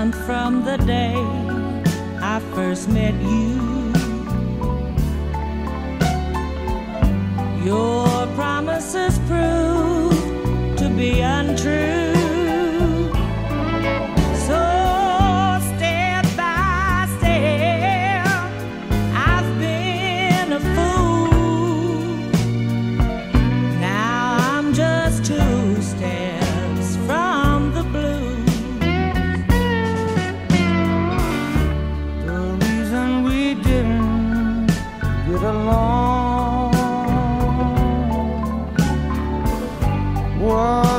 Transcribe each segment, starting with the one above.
month from the day I first met you. Your world.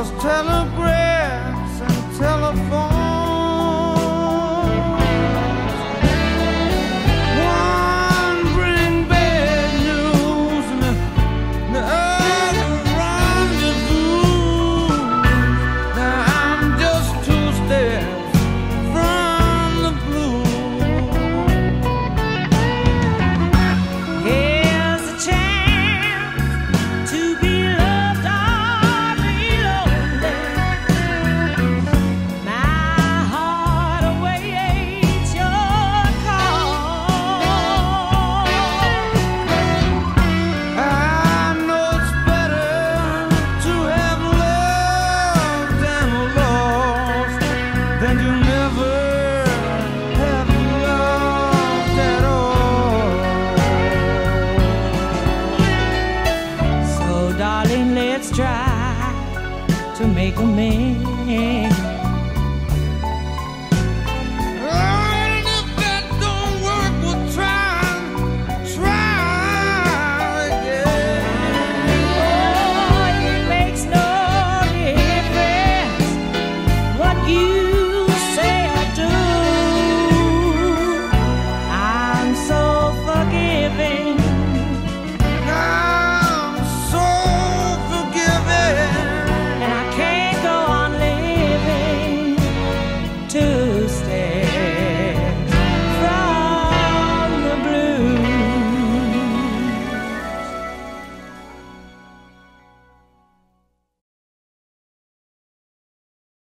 conmigo